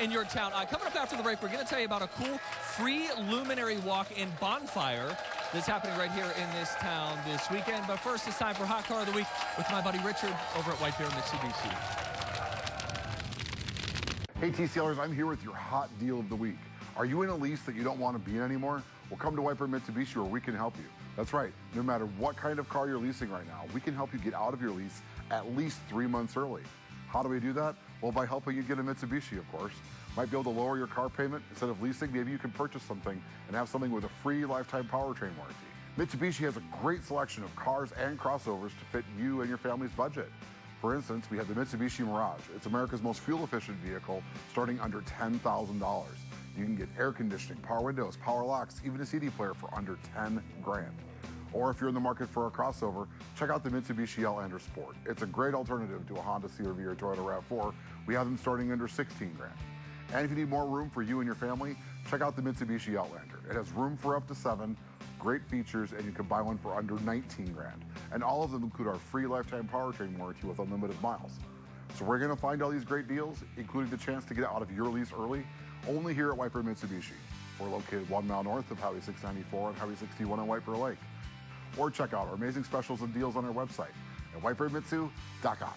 in your town. Uh, coming up after the break, we're going to tell you about a cool free luminary walk in bonfire that's happening right here in this town this weekend. But first, it's time for Hot Car of the Week with my buddy Richard over at White Bear Mitsubishi. Hey TCLers, I'm here with your hot deal of the week. Are you in a lease that you don't want to be in anymore? Well, come to White Bear Mitsubishi where we can help you. That's right. No matter what kind of car you're leasing right now, we can help you get out of your lease at least three months early. How do we do that? Well, by helping you get a Mitsubishi, of course. Might be able to lower your car payment. Instead of leasing, maybe you can purchase something and have something with a free lifetime powertrain warranty. Mitsubishi has a great selection of cars and crossovers to fit you and your family's budget. For instance, we have the Mitsubishi Mirage. It's America's most fuel-efficient vehicle, starting under $10,000. You can get air conditioning, power windows, power locks, even a CD player for under 10 grand. Or if you're in the market for a crossover, check out the Mitsubishi Outlander Sport. It's a great alternative to a Honda CR-V or Toyota RAV4. We have them starting under 16 grand. And if you need more room for you and your family, check out the Mitsubishi Outlander. It has room for up to seven, great features, and you can buy one for under 19 grand. And all of them include our free lifetime powertrain warranty with unlimited miles. So we're gonna find all these great deals, including the chance to get out of your lease early, only here at Bear Mitsubishi. We're located one mile north of Highway 694 and Highway 61 on Bear Lake. Or check out our amazing specials and deals on our website at whitebearmitsu.com.